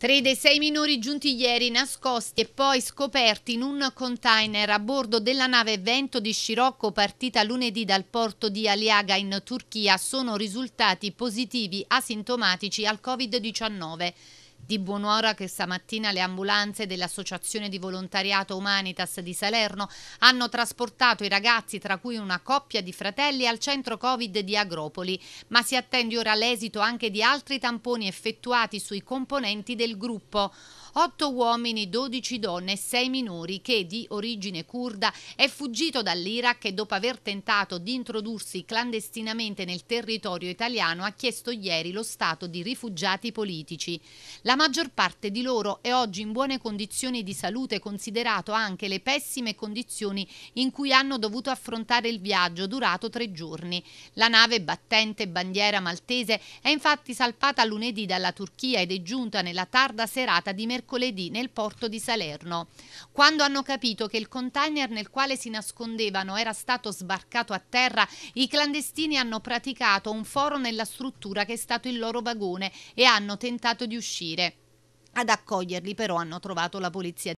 Tre dei sei minori giunti ieri nascosti e poi scoperti in un container a bordo della nave Vento di Scirocco partita lunedì dal porto di Aliaga in Turchia sono risultati positivi asintomatici al Covid-19. Di buon'ora che stamattina le ambulanze dell'Associazione di Volontariato Humanitas di Salerno hanno trasportato i ragazzi, tra cui una coppia di fratelli, al centro Covid di Agropoli, ma si attende ora l'esito anche di altri tamponi effettuati sui componenti del gruppo. 8 uomini, 12 donne e 6 minori che di origine kurda è fuggito dall'Iraq e dopo aver tentato di introdursi clandestinamente nel territorio italiano ha chiesto ieri lo stato di rifugiati politici. La maggior parte di loro è oggi in buone condizioni di salute considerato anche le pessime condizioni in cui hanno dovuto affrontare il viaggio durato tre giorni. La nave battente bandiera maltese è infatti salpata lunedì dalla Turchia ed è giunta nella tarda serata di mercoledì mercoledì nel porto di Salerno. Quando hanno capito che il container nel quale si nascondevano era stato sbarcato a terra, i clandestini hanno praticato un foro nella struttura che è stato il loro vagone e hanno tentato di uscire. Ad accoglierli però hanno trovato la polizia